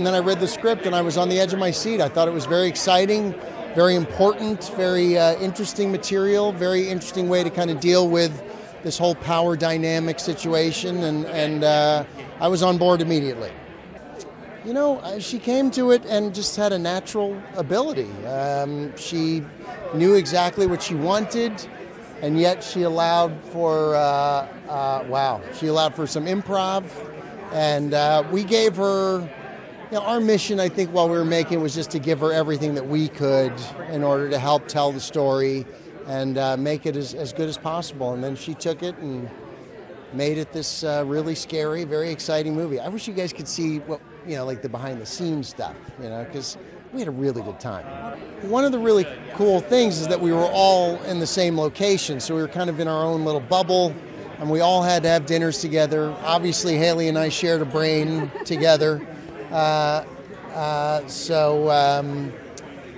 and then I read the script, and I was on the edge of my seat. I thought it was very exciting, very important, very uh, interesting material, very interesting way to kind of deal with this whole power dynamic situation, and, and uh, I was on board immediately. You know, uh, she came to it and just had a natural ability. Um, she knew exactly what she wanted, and yet she allowed for, uh, uh, wow, she allowed for some improv. And uh, we gave her, you know, our mission, I think, while we were making was just to give her everything that we could in order to help tell the story and uh, make it as, as good as possible. And then she took it and made it this uh, really scary, very exciting movie. I wish you guys could see what you know, like the behind the scenes stuff, you know, because we had a really good time. One of the really cool things is that we were all in the same location, so we were kind of in our own little bubble, and we all had to have dinners together. Obviously, Haley and I shared a brain together, so. Um,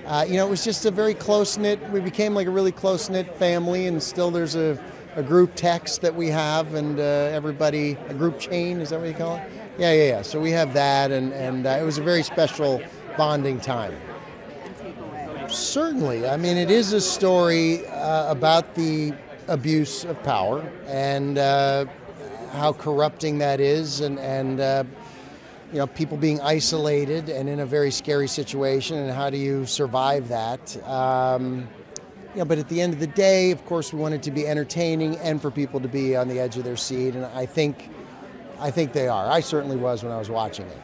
uh, you know, it was just a very close knit. We became like a really close knit family, and still there's a, a group text that we have, and uh, everybody a group chain is that what you call it? Yeah, yeah, yeah. So we have that, and and uh, it was a very special bonding time. Certainly, I mean, it is a story uh, about the abuse of power and uh, how corrupting that is, and and uh, you know, people being isolated and in a very scary situation, and how do you survive that? Um, you know, but at the end of the day, of course, we want it to be entertaining and for people to be on the edge of their seat, and I think, I think they are. I certainly was when I was watching it.